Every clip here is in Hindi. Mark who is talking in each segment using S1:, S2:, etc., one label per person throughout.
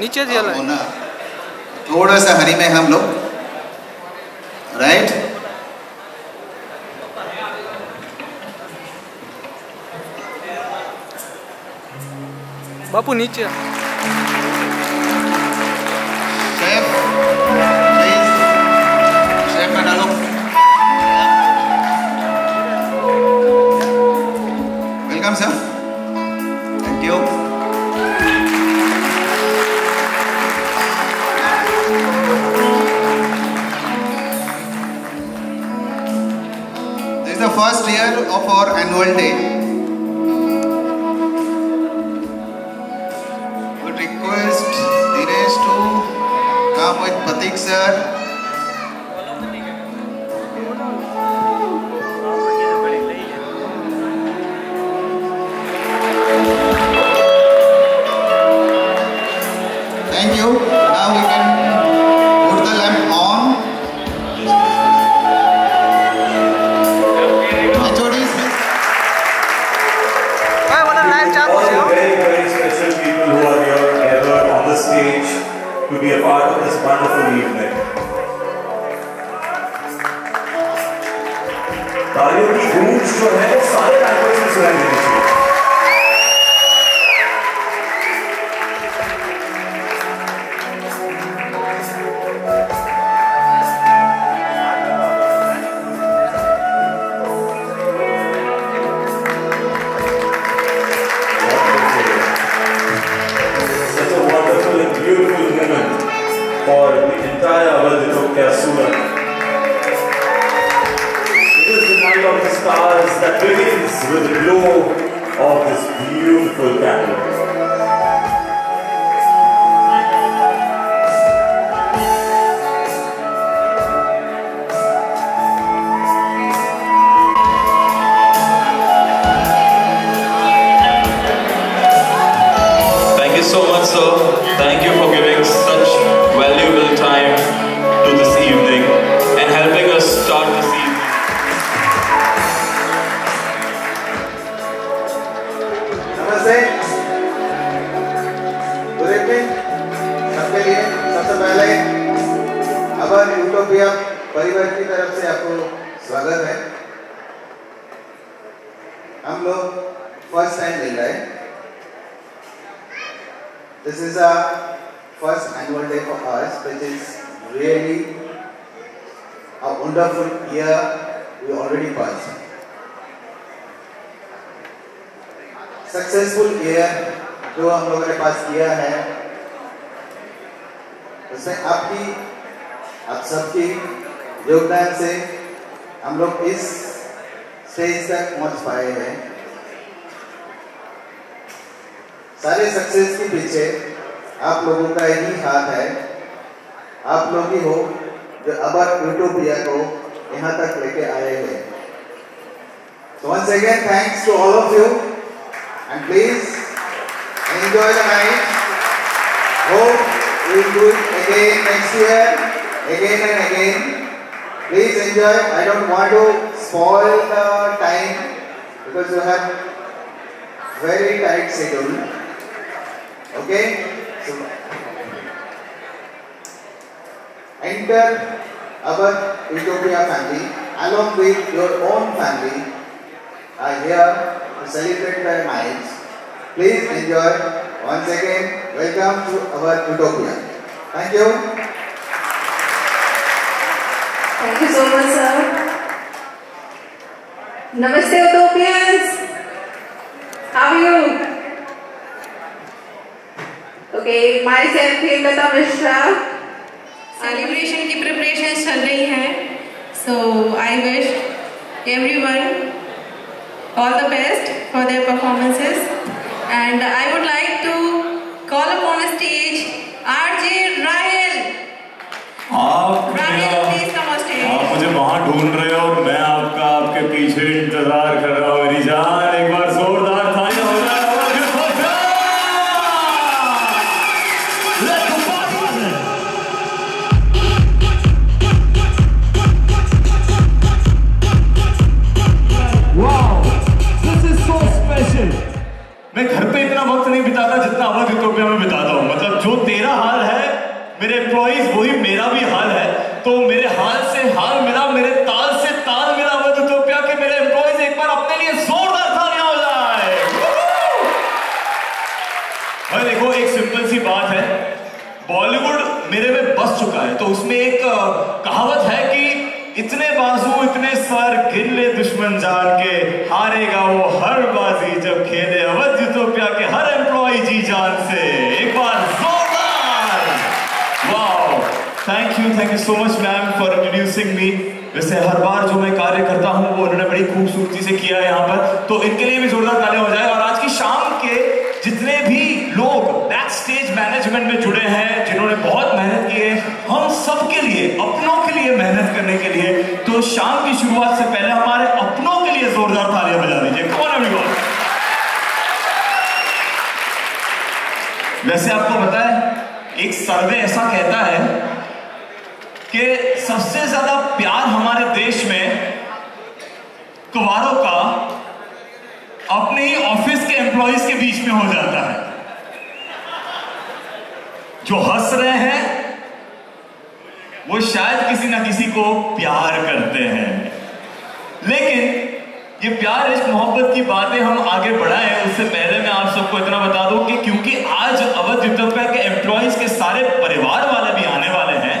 S1: नीचे दिया
S2: थोड़ा सा हरी में हम लोग राइट
S1: बापू नीचे।
S2: Of our annual day. Would request Dinesh to come with Patik sir.
S3: For the entire Avadhitokya Surat. It is the night of the stars that begins with the glow of this beautiful candle.
S2: Year, again and again. Please enjoy. I don't want to spoil the time because you have very tight schedule. Okay? So enter our Utopia family along with your own family are here to celebrate their minds. Please enjoy. Once again, welcome to our Utopia. Thank you.
S4: Thank you so much, sir. Namaste, Utopians. How are you? Okay, myself Lata Mishra.
S5: Celebration की प्रिपरेशन चल रही है so I wish everyone all the best for their performances and I would like to call upon stage RJ Rahel.
S3: आप
S5: Rahel,
S3: मेरा
S5: please come on stage.
S3: आप मुझे वहाँ ढूंढ रहे हो मैं आपका आपके पीछे इंतज़ार कर
S6: तो उसमें एक कहावत है कि इतने बाजू इतने सर गिन ले दुश्मन जान के हारेगा वो हर बाजी, जब खेले अवध यूटोपिया के हर एम्प्लॉय जी जान से। एक बार जोरदार। Wow thank you thank you so much ma'am for introducing me वैसे हर बार जो मैं कार्य करता हूँ, वो उन्होंने बड़ी खूबसूरती से किया है यहाँ पर। तो इनके लिए भी जोरदार तालियाँ हो जाए और आज की शाम के जितने स्टेज मैनेजमेंट में जुड़े हैं, जिन्होंने बहुत मेहनत की है। हम सबके लिए, अपनों के लिए मेहनत करने के लिए तो शाम की शुरुआत से पहले हमारे अपनों के लिए जोरदार तालियाँ बजा दीजिए। कौन एवरीवन वैसे आपको पता है, एक सर्वे ऐसा कहता है कि सबसे ज़्यादा प्यार हमारे देश में कुवारों का अपने ही ऑफ़िस के एम्प्लॉयज़ के बीच में हो जाता है। जो हंस रहे हैं, वो शायद किसी ना किसी को प्यार करते हैं। लेकिन ये प्यार, इस मोहब्बत की बातें हम आगे बढ़ाएँ, उससे पहले मैं आप सबको इतना बता दूँ कि क्योंकि आज अवध यूटोपिया के एम्प्लॉयज़ के सारे परिवार वाले भी आने वाले हैं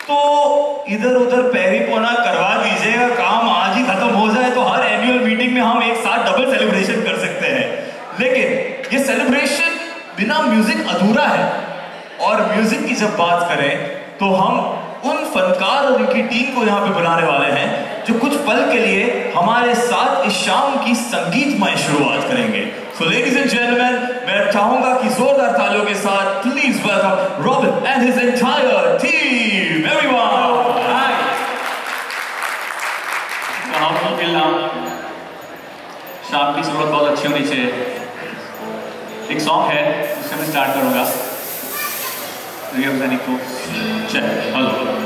S6: तो इधर उधर पैरी पोना करवा दीजिएगा, काम आज ही खत्म हो जाए तो हर एनुअल मीटिंग में हम एक साथ डबल सेलिब्रेशन कर सकते हैं। लेकिन ये सेलिब्रेशन बिना म्यूज़िक अधूरा है। और म्यूज़िक की जब बात करें तो हम उन फनकार और उनकी टीम को यहाँ पे बुलाने वाले हैं, जो कुछ पल के लिए हमारे साथ इस शाम की संगीतमय शुरुआत करेंगे। सो लेडीज़ एंड जेंटलमैन मैं चाहूँगा कि जोरदार तालियों के साथ please welcome Robin and his entire team everyone
S7: शाम की शुरुआत बहुत अच्छी होनी चाहिए। एक सॉन्ग है उससे मैं स्टार्ट करूँगा।
S6: 경산 있고 자, 바로.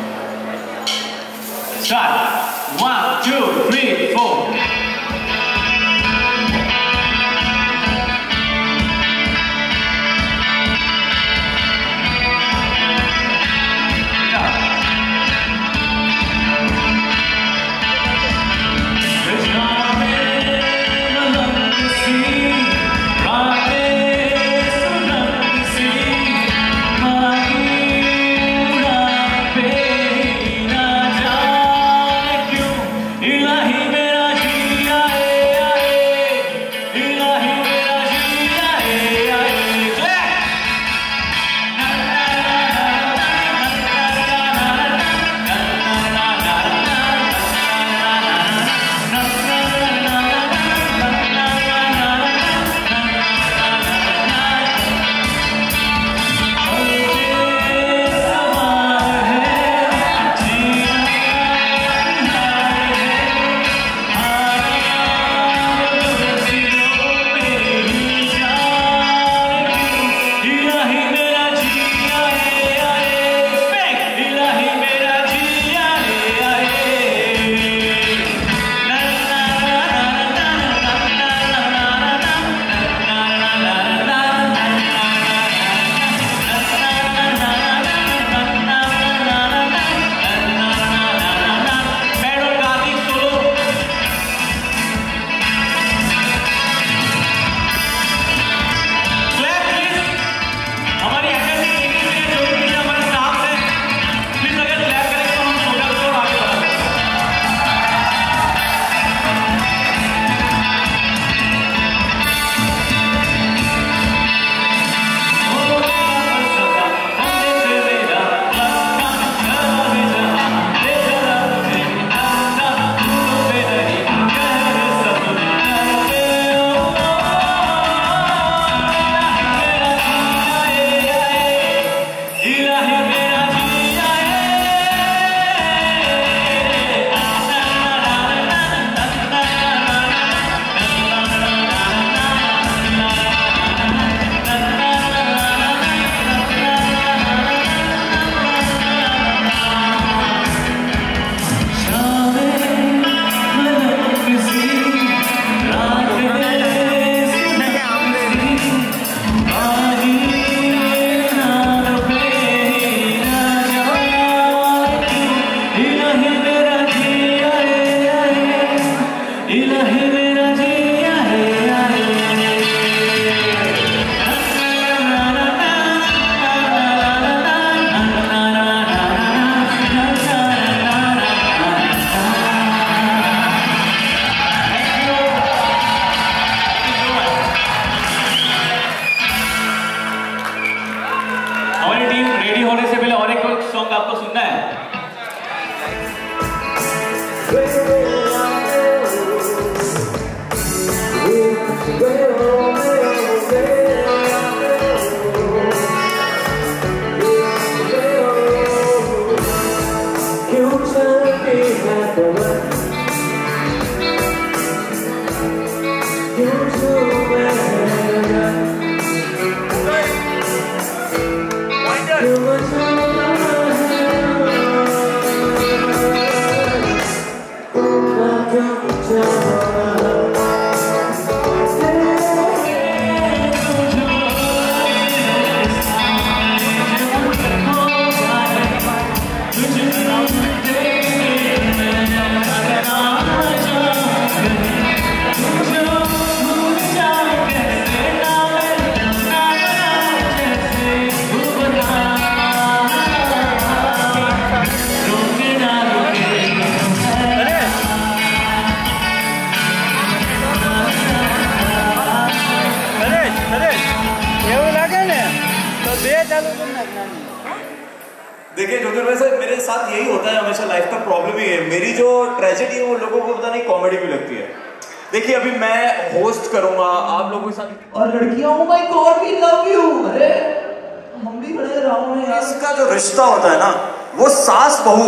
S6: 스타트. 1, 2, 3, 4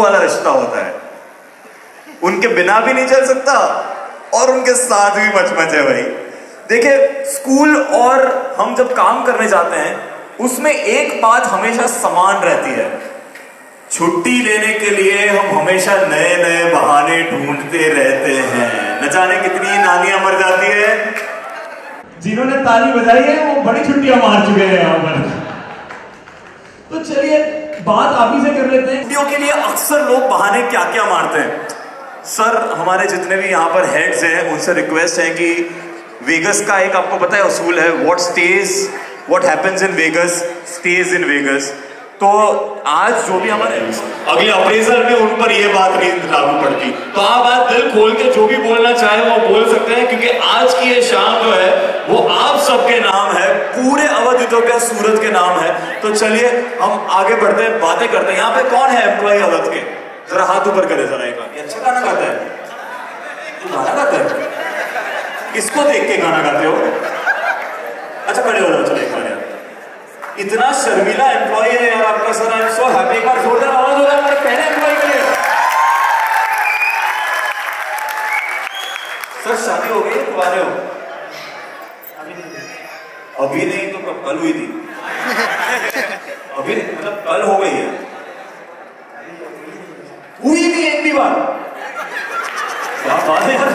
S6: वाला रिश्ता होता है। उनके बिना भी नहीं चल सकता और उनके साथ भी मचमच है भाई देखिए, स्कूल और हम जब काम करने जाते हैं, उसमें एक बात हमेशा समान रहती है। छुट्टी लेने के लिए हम हमेशा नए नए बहाने ढूंढते रहते हैं। न जाने कितनी नानियाँ मर जाती है। जिन्होंने ताली बजाई है, वो बड़ी छुट्टियाँ मार चुके हैं यहाँ पर। तो चलिए बात आप ही से कर लेते हैं। वीडियो के लिए अक्सर लोग बहाने क्या क्या मारते हैं। सर, हमारे जितने भी यहाँ पर हेड्स हैं, उनसे रिक्वेस्ट है कि वेगस का एक आपको पता है असूल है what stays what happens in Vegas stays in Vegas तो आज जो भी हमारे अगले अप्रेजल में उन पर ये बात नहीं लागू पड़ती तो आप आज दिल खोल के जो भी बोलना चाहे, वो बोल सकते हैं, क्योंकि आज की ये शाम जो है, वो आप सबके नाम है, पूरे अवध के सूरज के नाम है। तो चलिए, हम आगे बढ़ते हैं, बातें करते हैं। यहाँ पे कौन है एम्प्लॉय अवध के? जरा हाथ ऊपर करे जरा एक बार। अच्छा गाना गाता है? गाना गाता है? किसको देख के गाना गाते हो? अच्छा खड़े हो जाओ चलो इतना शर्मिला एम्प्लॉय है यार आपका sir. I am so happy एक बार जोरदार आवाज़ हो रहा है हमारे पहले एम्प्लॉय के लिए। सर, शादी हो गई है कुमारे हो। अभी नहीं तो कब? कल हुई थी। अभी नहीं मतलब कल हो गई है। हुई थी एक भी बार। क्या बात है यार।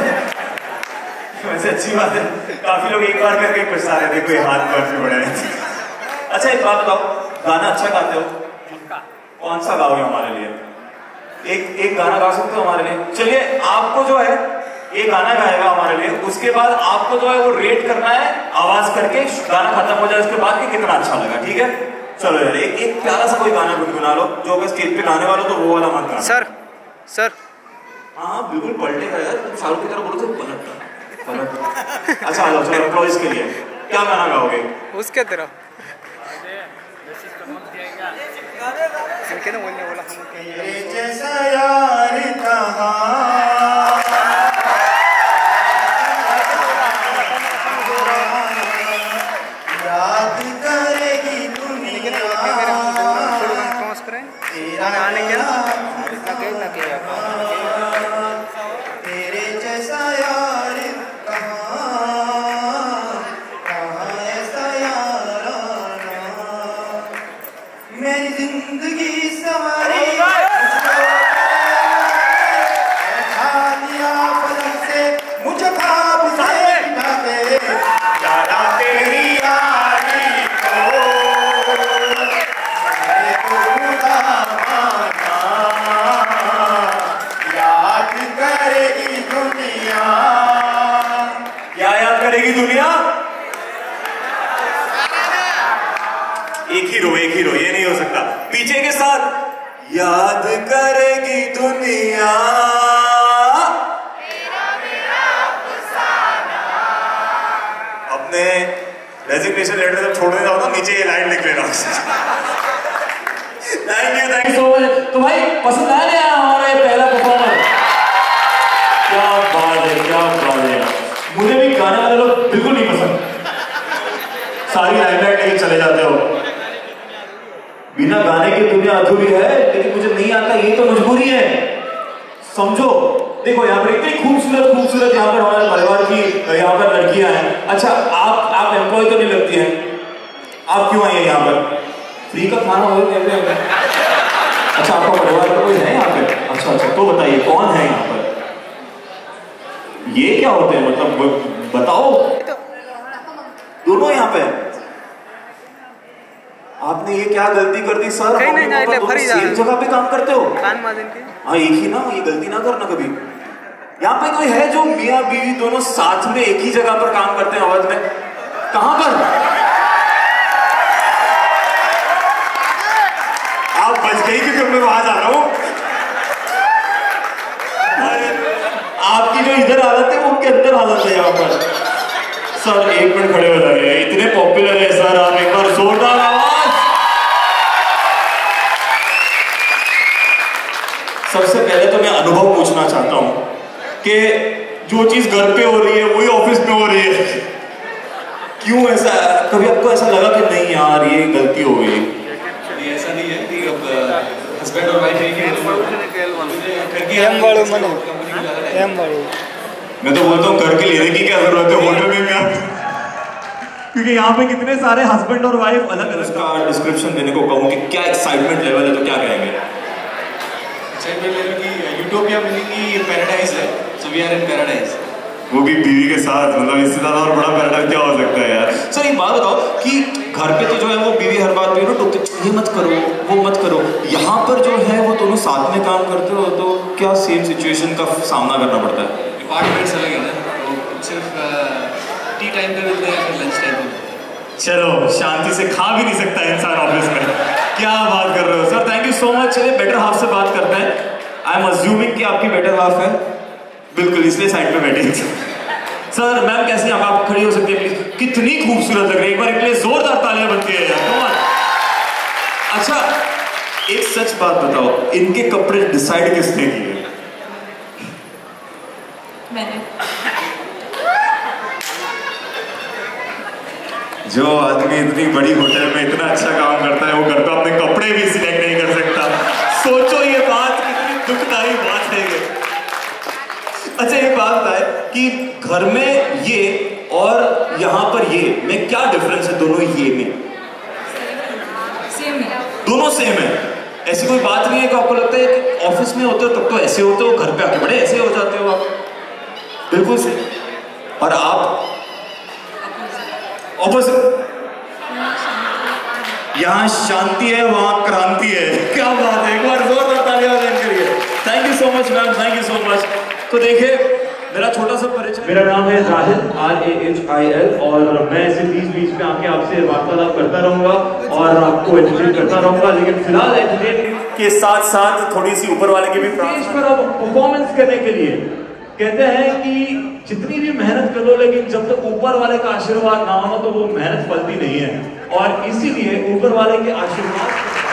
S6: वैसे अच्छी बात है। काफ़ी लोग एक बार करके पछता रहे थे कोई हाथ पैर से बड़े अच्छा एक बात बताओ गाना अच्छा गाते हो? कौन सा गाओगे हमारे लिए? एक एक गाना गा सकते हो हमारे लिए? चलिए आपको जो है ये गाना गाएगा हमारे लिए उसके बाद आपको जो है वो रेट करना है आवाज़ करके गाना खत्म हो जाए उसके बाद कि कितना अच्छा लगा ठीक है? चलो यार एक एक प्यारा सा कोई गाना गुनगुना लो जो अगर स्टेज पे गाने वाला तो वो वाला मत गाना।
S1: Sir sir.
S6: हाँ बिल्कुल पलटेगा यार तुम शाहरुख की तरह बोलो तो पलटता पलट अच्छा चलो एम्प्लॉइज के लिए क्या गाना गाओगे?
S1: उसके तरह इनके ना बोलने बोला हम इन्विटेशन लेटर जब छोड़ने जाओ ना,
S2: नीचे ये लाइन लिख लेना। Thank you thank you so much तो भाई, पसंद आ गया हमारा ये पहला परफॉर्मर
S6: क्या बात है, क्या बात है मुझे भी गाने वाले लोग बिल्कुल नहीं पसंद। सारी लाइन लाइट लेके चले जाते हो। बिना गाने की दुनिया अधूरी है, लेकिन मुझे नहीं आता, ये तो मजबूरी है। समझो, देखो, यहाँ पर इतनी खूबसूरत खूबसूरत यहाँ पर हमारे परिवार की, यहाँ पर लड़कियाँ हैं। अच्छा आप एम्प्लॉय तो नहीं लगती हैं। आप क्यों आए हैं यहाँ पर? फ्री का खाना हो कहते हैं अच्छा आपका परिवार का कोई है यहाँ पे? अच्छा अच्छा तो बताइए कौन है यहाँ पर? ये क्या होते हैं? मतलब ब- बताओ। दोनों यहाँ पे? आपने ये क्या गलती कर दी सर
S1: कहीं नहीं
S6: लोग
S1: जाए, फरी
S6: सेम जगह पे काम करते हो?
S1: कान माजिन की।
S6: हाँ एक ही ना ये गलती ना करना कभी। यहाँ पे कोई है जो मियाँ बीवी दोनों साथ में एक ही जगह पर काम करते हैं अवध में? कहाँ पर? आप बच गई क्योंकि मैं वहाँ जा रहा हूँ। आपकी जो इधर हालत है, वो उनके अंदर हालत है यहाँ पर। सर, एक मिनट खड़े हो जाइए। इतने पॉपुलर है सर, आप एक बार जोरदार आवाज़। सबसे पहले तो मैं अनुभव पूछना चाहता हूँ कि जो चीज़ घर पे हो रही है, वही ऑफ़िस में हो रही है। क्यों ऐसा कभी आपको ऐसा लगा कि नहीं यार ये गलती हो गई?
S8: ये ऐसा नहीं है कि अब हस्बैंड और वाइफ एक ही
S1: एम वालों मने
S8: कंपनी को ज़्यादा time
S1: एम वालों।
S6: मैं तो बोलता हूँ घर के लेने की क्या ज़रूरत है होटल में क्या? क्योंकि यहाँ पे कितने सारे हस्बैंड और वाइफ अलग अलग उसका डिस्क्रिप्शन देने को कहूँ कि क्या एक्साइटमेंट लेवल है तो क्या कहेंगे?
S8: एक्साइटमेंट लेवल की यूटोपिया मीनिंग की पैराडाइज है। So we are in paradise
S6: वो भी बीवी के साथ मतलब इससे ज़्यादा और बड़ा पैराडाइज क्या हो सकता है यार? सर एक बात बताओ कि घर पे तो जो है वो बीवी हर बात पे ना टोकते ये मत करो वो मत करो। यहाँ पर जो है वो दोनों साथ में काम करते हो तो क्या सेम सिचुएशन का सामना करना पड़ता है?
S8: डिपार्टमेंट्स अलग है ना तो सिर्फ़ टी टाइम पे मिलते हैं फिर लंच टाइम पे।
S6: चलो शांति से खा भी नहीं सकता इंसान ऑफ़िस में। क्या बात कर रहे हो? Sir thank you so much चलिए बेटर हाफ़ से बात करते हैं। आई एम अज्यूमिंग कि आपकी बेटर हाफ़ है। बिल्कुल इसलिए साइड पे बैठे। सर मैम कैसे आप आप खड़ी हो सकती है प्लीज़ कितनी खूबसूरत लग रही है। एक बार इनके लिए जोरदार तालियाँ बनती है यार अच्छा एक सच बात बताओ इनके कपड़े डिसाइड किसने किए?
S5: मैंने।
S6: जो आदमी इतनी बड़ी होटल में इतना अच्छा काम करता है वो घर पे अपने कपड़े भी सिलेक्ट नहीं कर सकता। सोचो ये बात कितनी दुखदाई बात अच्छा एक बात बताए कि घर में ये और यहाँ पर ये में क्या डिफरेंस है दोनों ये में?
S5: सेम है।
S6: दोनों सेम है। ऐसी कोई बात नहीं है कि आपको लगता है कि ऑफ़िस में होते हो तब तो ऐसे होते हो घर पे आके बड़े ऐसे हो जाते हो आप। बिल्कुल सेम और आप? ऑपोजिट यहाँ शांति है वहाँ क्रांति है। क्या बात है एक बार जोरदार तालियाँ बजाने के लिए। Thank you so much ma'am thank you so much तो देखिए मेरा छोटा सा परिचय
S9: मेरा नाम है Rahil R A H I L और मैं ऐसे बीच बीच में आके आपसे वार्तालाप करता रहूँगा और आपको एंटरटेन करता रहूँगा लेकिन फ़िलहाल एंटरटेन
S6: के साथ साथ थोड़ी सी ऊपर वाले की भी
S9: स्टेज पर अब परफॉर्मेंस करने के लिए कहते हैं कि जितनी भी मेहनत कर लो लेकिन जब तक ऊपर वाले का आशीर्वाद ना हो तो वो मेहनत फलती नहीं है। और इसीलिए ऊपर वाले के आशीर्वाद